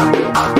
ah,